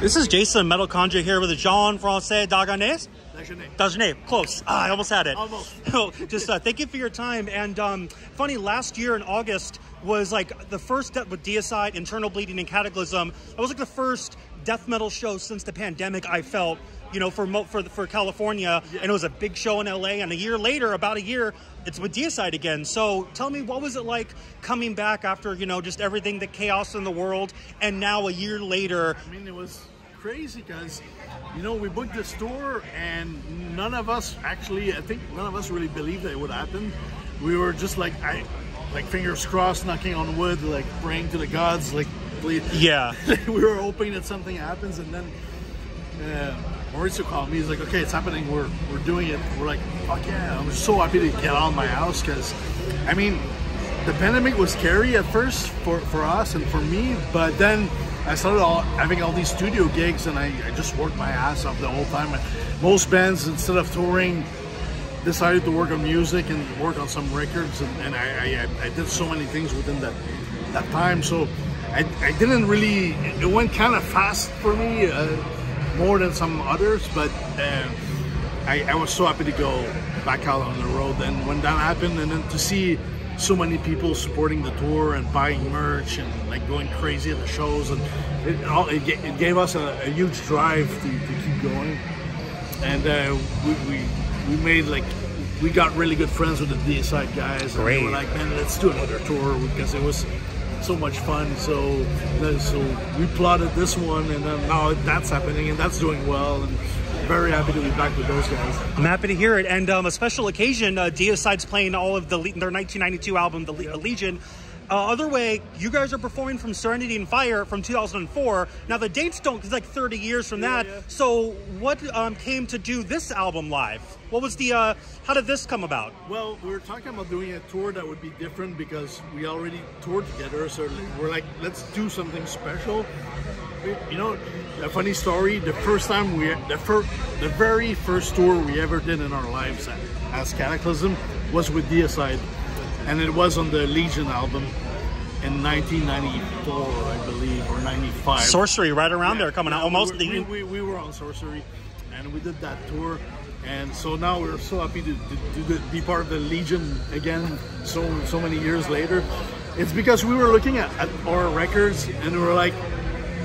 This is Jason Metalchondria here with Jean François Dagenais. Dagenet. Dagenet, close. Ah, I almost had it. Almost. So, just uh, thank you for your time. And um, funny, last year in August was like the first step with Deicide, Internal Bleeding, and Kataklysm. It was like the first death metal show since the pandemic. I felt, you know, for mo- for for California, and it was a big show in LA. And a year later, about a year, it's with Deicide again. So tell me, what was it like coming back after you know just everything, the chaos in the world, and now a year later? I mean, it was crazy because, you know, we booked this tour and none of us actually, I think none of us really believed that it would happen. We were just like, I, like fingers crossed, knocking on wood, like praying to the gods, like, please. Yeah. we were hoping that something happens and then uh, Maurizio called me. He's like, okay, it's happening. We're, we're doing it. We're like, fuck yeah. I'm so happy to get out of my house because, I mean, the pandemic was scary at first for, for us and for me, but then I started all, having all these studio gigs and I, I just worked my ass off the whole time. And most bands, instead of touring, decided to work on music and work on some records and, and I, I, I did so many things within that that time so I, I didn't really it went kind of fast for me uh, more than some others but uh, I, I was so happy to go back out on the road and when that happened and then to see so many people supporting the tour and buying merch and like going crazy at the shows and it, all, it, it gave us a, a huge drive to, to keep going. And uh, we, we we made like we got really good friends with the Deicide guys and they were like man let's do another tour because it was so much fun so so we plotted this one and then now that's happening and that's doing well and very happy to be back with those guys I'm happy to hear it. And um, a special occasion, uh, Deicide's playing all of the their 1992 album, The Le- Legion. Uh, other way, you guys are performing from Serenity in Fire from 2004. Now the dates don't, it's like 30 years from that. yeah. So what um, came to do this album live? What was the? Uh, how did this come about? Well, we were talking about doing a tour that would be different because we already toured together. So we're like, let's do something special. You know, a funny story. The first time we, the first, the very first tour we ever did in our lives as Kataklysm was with Deicide, and it was on the Legion album in 1994, I believe, or 95. Sorcery, right around there, coming out almost. We, the, we, we, we were on Sorcery, and we did that tour, and so now we're so happy to, to, to be part of the Legion again. So so many years later, it's because we were looking at, at our records, and we were like,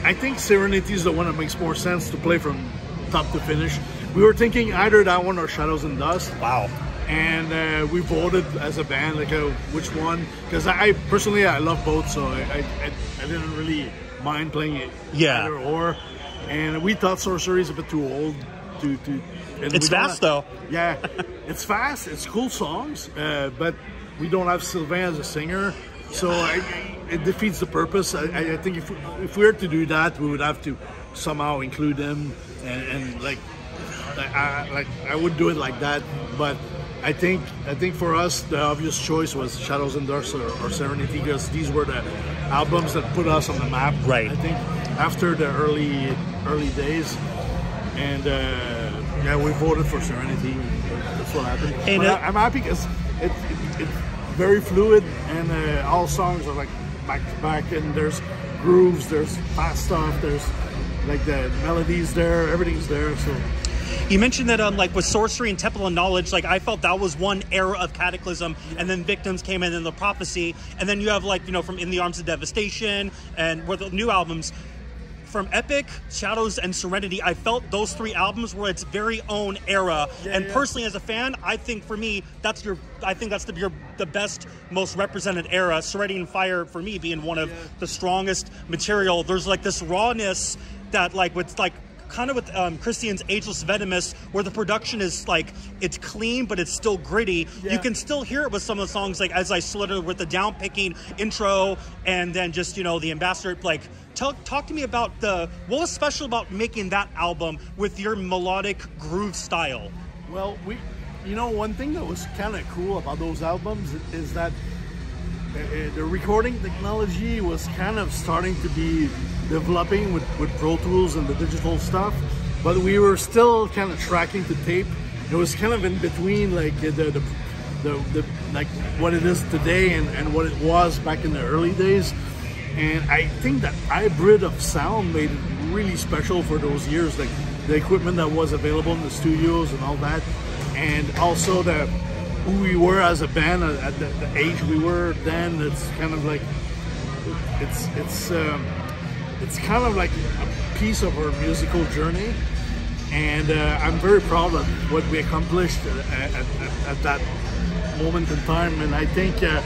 I think Serenity is the one that makes more sense to play from top to finish. We were thinking either that one or Shadows and Dust wow. And uh, we voted as a band like uh, which one because I, I personally I love both so I, I, I, didn't really mind playing it Yeah. either or and we thought Sorcery is a bit too old to, to It's fast, have- though. yeah it's fast it's cool songs uh, but we don't have Sylvain as a singer so I, it defeats the purpose I, think if, if we were to do that we would have to somehow include him and, and like I, I- like I would do it like that, but I think I think for us the obvious choice was Shadows and Dust or, or Serenity because these were the albums that put us on the map. Right. I think after the early early days, and uh, yeah, we voted for Serenity. That's what happened. And, uh, I, I'm happy because it, it, it's very fluid and uh, all songs are like back to back and there's grooves, there's fast stuff, there's like the melodies there, everything's there. So. You mentioned that, um, like with sorcery and temple of knowledge, like I felt that was one era of Kataklysm, and then victims came in and the prophecy, and then you have like you know from in the arms of devastation and with the new albums. From Epic, Shadows, and Serenity, I felt those three albums were its very own era. and yeah. personally, as a fan, I think for me, that's your, I think that's the your, the best, most represented era. Serenity in Fire for me being one of the strongest material. There's like this rawness that like with like kind of with um, Krisiun's Ageless Venomous, where the production is like it's clean, but it's still gritty. You can still hear it with some of the songs, like as I slither with the down picking intro, and then just you know the ambassador. Like, Talk, talk to me about the what was special about making that album with your melodic groove style. Well, we, you know, one thing that was kind of cool about those albums is that the recording technology was kind of starting to be developing with, with Pro Tools and the digital stuff, but we were still kind of tracking to tape. It was kind of in between, like uh, the the, the, the like what it is today and, and what it was back in the early days. And I think that hybrid of sound made it really special for those years, like the equipment that was available in the studios and all that, and also the who we were as a band at, at the, the, age we were then. It's kind of like it's it's um, it's kind of like a piece of our musical journey, and uh, I'm very proud of what we accomplished at, at, at that moment in time. And I think uh,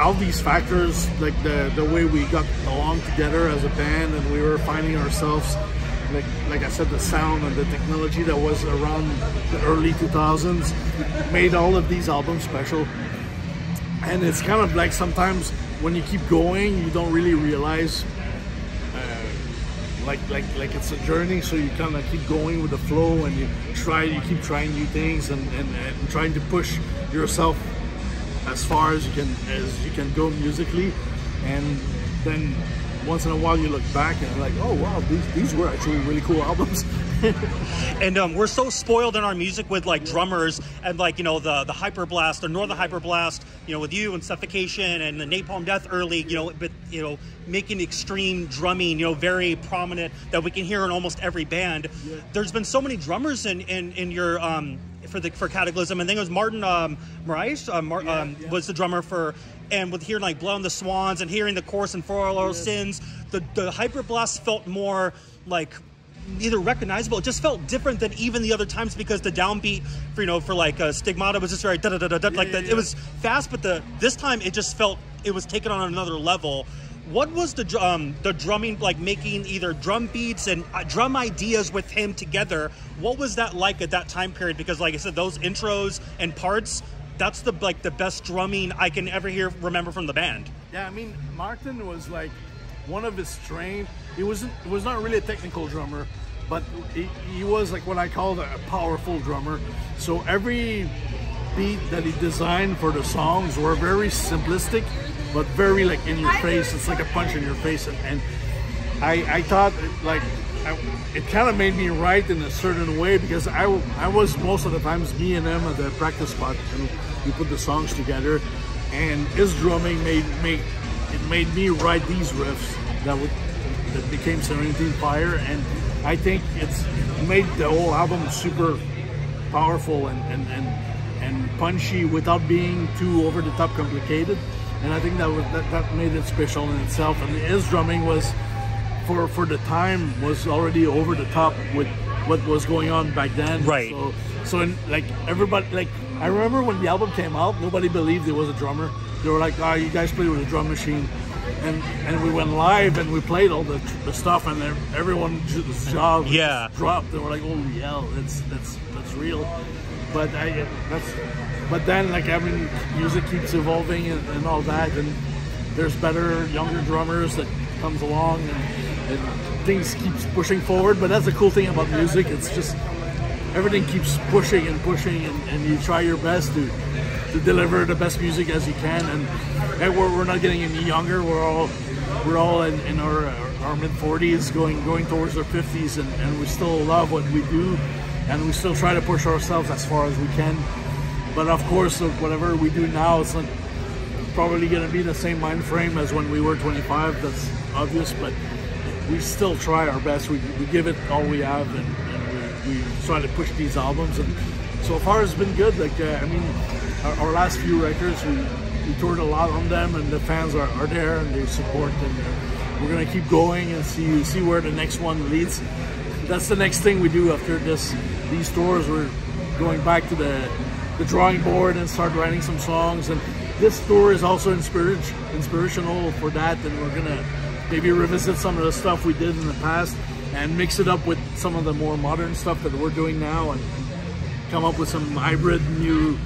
all these factors, like the the way we got along together as a band, and we were finding ourselves. Like, like I said, the sound and the technology that was around the early 2000s made all of these albums special. And it's kind of like sometimes when you keep going, you don't really realize uh, like like like it's a journey. So you kind of keep going with the flow, and you try, you keep trying new things, and, and, and trying to push yourself as far as you can as you can go musically, and then once in a while you look back and like, oh wow, these these were actually really cool albums. and um, we're so spoiled in our music with like drummers and like you know the the hyperblast or northern hyperblast you know with you and suffocation and the napalm death early you know but you know making extreme drumming you know very prominent that we can hear in almost every band yeah. there's been so many drummers in in, in your um for the for Kataklysm. And then it was Martin um, Maurais uh, Mar- yeah, um, yeah. was the drummer for, and with hearing like Blood on the Swans" and hearing the chorus and "For All Our Sins," the the Hyperblast felt more like either recognizable. It just felt different than even the other times because the downbeat for you know for like uh, Stigmata was just very da da da da like yeah, yeah. it was fast, but the this time it just felt it was taken on another level. What was the um, the drumming like making either drum beats and uh, drum ideas with him together? What was that like at that time period? Because like I said, those intros and parts, that's the like the best drumming I can ever hear remember from the band. Yeah, I mean Martin was like one of his strengths. He wasn't he was not really a technical drummer, but he, he was like what I call a powerful drummer. So every beat that he designed for the songs were very simplistic but very like in your face. It's like a punch in your face, and, and I I thought like I, it kind of made me write in a certain way because I I was most of the times me and him at the practice spot, and we put the songs together, and his drumming made made it made me write these riffs that would that became Serenity Fire, and I think it's made the whole album super powerful and and and, and punchy without being too over the top complicated and I think that was that, that made it special in itself. And his drumming was, for for the time, was already over the top with what was going on back then. Right. So, so in, like everybody, like I remember when the album came out, nobody believed there was a drummer. They were like, "Ah, oh, you guys play with a drum machine." And, and we went live and we played all the, the stuff and everyone's jaw yeah. dropped. They were like, oh yeah that's that's that's real." But I that's but then like I mean music keeps evolving and, and, all that and there's better younger drummers that comes along and, and, things keeps pushing forward but that's the cool thing about music it's just everything keeps pushing and pushing and, and you try your best to to deliver the best music as you can and, and we're, we're not getting any younger we're all we're all in, in our, our mid 40s going going towards our 50s and, and we still love what we do and we still try to push ourselves as far as we can but of course, whatever we do now, it's not probably going to be the same mind frame as when we were 25. That's obvious, but we still try our best. We, we give it all we have, and, and we, we, try to push these albums. And so far, it's been good. Like uh, I mean, our, our, last few records, we, we toured a lot on them, and the fans are, are there and they support. And we're gonna keep going and see see where the next one leads. That's the next thing we do after this. These tours, we're going back to the the drawing board and start writing some songs. And this tour is also inspirational for that. And we're gonna maybe revisit some of the stuff we did in the past and mix it up with some of the more modern stuff that we're doing now and come up with some hybrid new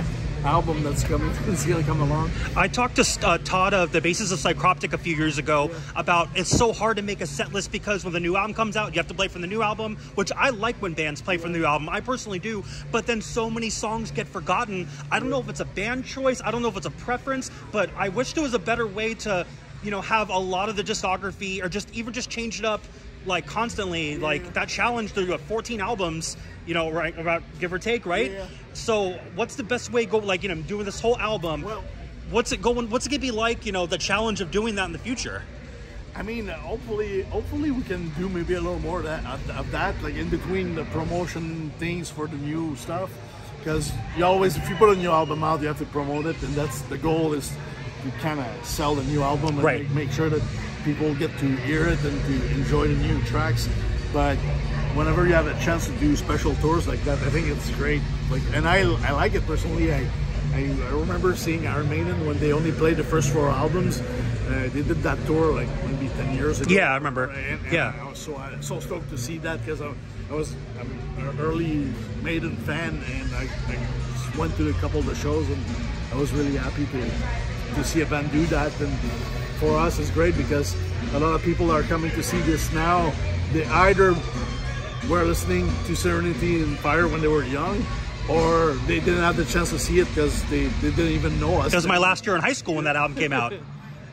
album that's coming that's to come along. I talked to uh, Todd of the Basis of Psycroptic a few years ago yeah. about it's so hard to make a set list because when the new album comes out, you have to play from the new album, which I like when bands play yeah. from the new album. I personally do, but then so many songs get forgotten. I don't know if it's a band choice, I don't know if it's a preference, but I wish there was a better way to, you know, have a lot of the discography or just even just change it up like constantly. Yeah. Like that challenge to 14 albums you know, right about give or take, right? Yeah. So, what's the best way go like you know doing this whole album? Well, what's it going? What's it gonna be like? You know, the challenge of doing that in the future. I mean, hopefully, hopefully we can do maybe a little more of that, of, of that, like in between the promotion things for the new stuff. Because you always, if you put a new album out, you have to promote it, and that's the goal is to kind of sell the new album and Right. make, make sure that people get to hear it and to enjoy the new tracks. But whenever you have a chance to do special tours like that, I think it's great. Like, and I, I like it personally. I, I, I remember seeing Iron Maiden when they only played the first four albums. Uh, they did that tour like maybe ten years ago. Yeah, I remember. And, and Yeah. I was so I, so stoked to see that because I, I was I'm an early Maiden fan and I, I went to a couple of the shows and I was really happy to to see a band do that and for us it's great because a lot of people are coming to see this now. They either were listening to Serenity in Fire when they were young, or they didn't have the chance to see it because they, they didn't even know us. It was my last year in high school when that album came out.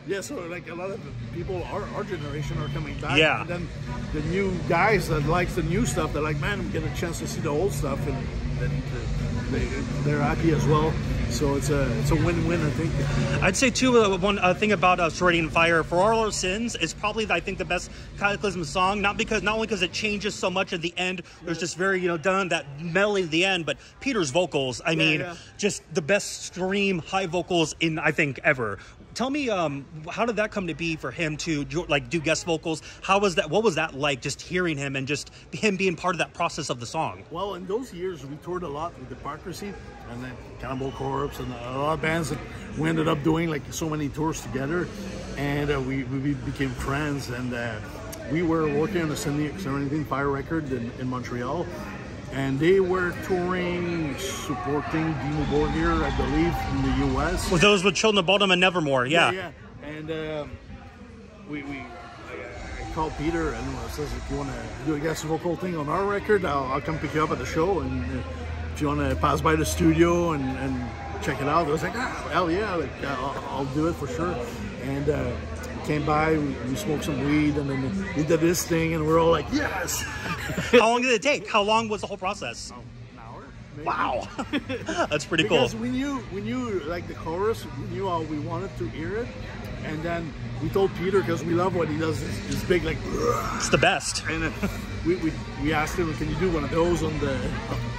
Yeah, so like a lot of people, our, our generation are coming back. Yeah. And then the new guys that likes the new stuff, they're like, man, get a chance to see the old stuff, and then they, they're happy as well. So it's a it's a win-win, I think. I'd say too uh, one uh, thing about uh, Serenity in Fire for all our sins is probably I think the best Kataklysm song. Not because not only because it changes so much at the end. There's just very you know done that melody at the end, but Peter's vocals. I mean, yeah. just the best stream high vocals in I think ever. Tell me, um, how did that come to be for him to like do guest vocals? How was that? What was that like? Just hearing him and just him being part of that process of the song. Well, in those years, we toured a lot with Hypocrisy and then Cannibal Corpse and a lot of bands that we ended up doing like so many tours together, and uh, we, we became friends. And uh, we were working on the Serenity Fire record in, in Montreal, and they were touring, supporting Dimmu Borgir, I believe, in the U.S. With those with Children of Bodom and Nevermore, yeah. yeah. And um, we, we I, I called Peter and I says, if you want to do a guest vocal thing on our record, I'll, I'll come pick you up at the show. And uh, if you want to pass by the studio and, and check it out, I was like, ah, hell yeah, like, I'll, I'll do it for sure. And uh, came by, we, we smoked some weed, and then we did this thing, and we're all like, yes. How long did it take? How long was the whole process? An hour. maybe. Wow, that's pretty cool. Because we knew, we knew like the chorus, we knew how we wanted to hear it, and then we told Peter because we love what he does. This, this big like, It's the best. and uh, we, we we asked him, can you do one of those on the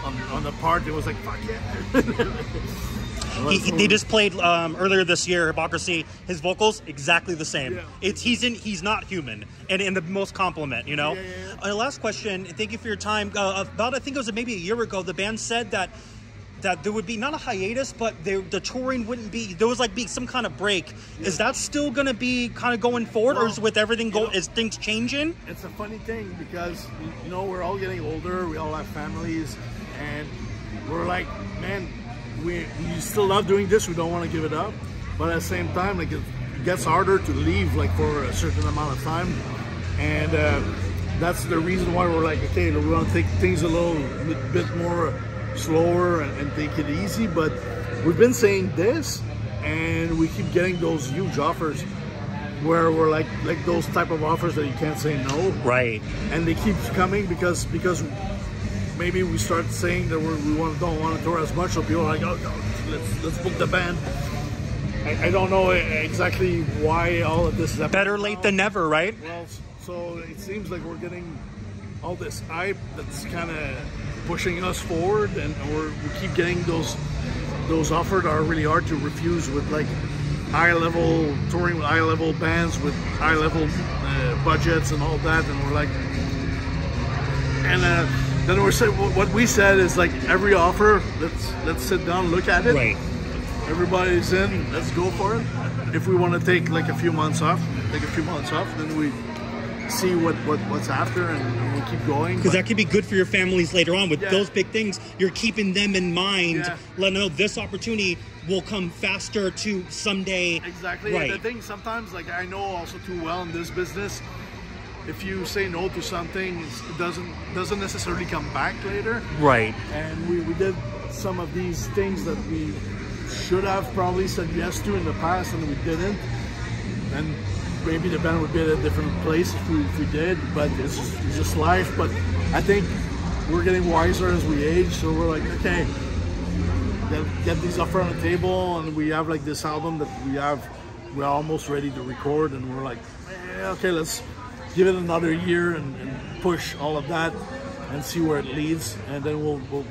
on, on the part? It was like, fuck yeah. He, he- they just played um, earlier this year. Hypocrisy. His vocals exactly the same. Yeah. It's he's in. He's not human, and in the most compliment. You know. Yeah, yeah, yeah. Uh, last question. Thank you for your time. Uh, about I think it was maybe a year ago. The band said that that there would be not a hiatus, but they, the touring wouldn't be. There was like be some kind of break. Is that still going to be kind of going forward, or is with everything go? know- is things changing? it's a funny thing because you know we're all getting older, we all have families, and we're like, man, we, we still love doing this. We don't want to give it up, but at the same time, like it gets harder to leave like for a certain amount of time, and uh, that's the reason why we're like, okay, we want to take things a little bit- bit more slower and, and take it easy. But we've been saying this, and we keep getting those huge offers. Where we're like like those type of offers that you can't say no Right. and they keep coming because because maybe we start saying that we're, we want don't want to tour as much, so people are like, oh, no, let's let's book the band. I, I don't know exactly why all of this is happening. Better late than never, right? Well, so it seems like we're getting all this hype that's kind of pushing us forward, and we're, we keep getting those those offered are really hard to refuse with like high level touring with high level bands with high level uh, budgets and all that, and we're like, and uh, then we're saying what we said is like every offer, let's let's sit down, look at it. Right. Everybody's in. Let's go for it. If we want to take like a few months off, take a few months off, then we see what, what what's after, and we'll keep going. Because that could be good for your families later on. With Yeah. those big things, you're keeping them in mind. Yeah. Let them know this opportunity will come faster to someday. Exactly. Right. The thing sometimes, like I know also too well in this business, if you say no to something, it doesn't doesn't necessarily come back later. Right. And we, we did some of these things that we should have probably said yes to in the past, and we didn't. And maybe the band would be at a different place if we, if we did, but it's just, it's just life. But I think we're getting wiser as we age, so we're like, okay, get, get these up on the table, and we have like this album that we have, we're almost ready to record, and we're like, eh, okay, let's give it another year and, and, push all of that and see where it leads, and then we'll we'll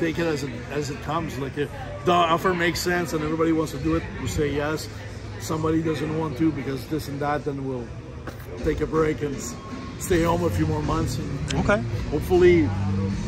take it as it as it comes. Like if the offer makes sense and everybody wants to do it, we'll say yes. Somebody doesn't want to because this and that, then we'll take a break and stay home a few more months. And, okay. Hopefully,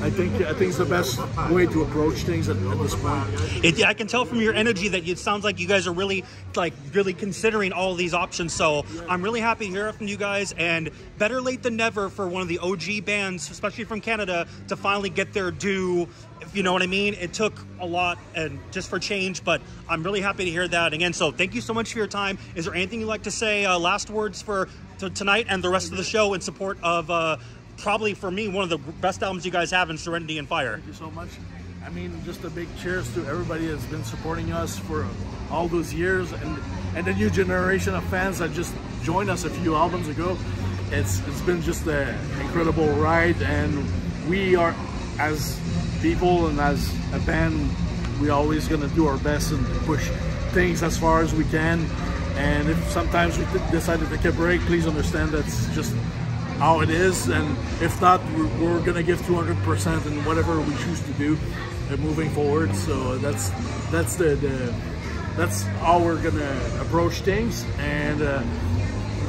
I think I think it's the best way to approach things at, at this point. It, I can tell from your energy that it sounds like you guys are really like really considering all these options. So I'm really happy to hear from you guys. And better late than never for one of the OG bands, especially from Canada, to finally get their due. If you know what I mean, it took a lot and just for change, but I'm really happy to hear that again. So thank you so much for your time. Is there anything you'd like to say? Uh, last words for tonight and the rest of the show in support of uh, probably for me one of the best albums you guys have in Serenity in Fire. Thank you so much. I mean, just a big cheers to everybody that's been supporting us for all those years, and and the new generation of fans that just joined us a few albums ago. It's it's been just an incredible ride, and we are as people and as a band, we're always gonna do our best and push things as far as we can. And if sometimes we decide to take a break, please understand that's just how it is. And if not, we're, we're going to give 200% in whatever we choose to do uh, moving forward. So that's that's the, the that's how we're going to approach things. And uh,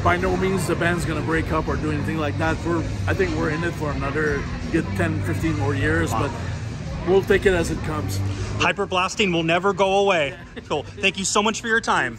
by no means the band's going to break up or do anything like that. We're I think we're in it for another good 10, 15 more years, wow. but we'll take it as it comes. Hyperblasting will never go away. Cool. Thank you so much for your time.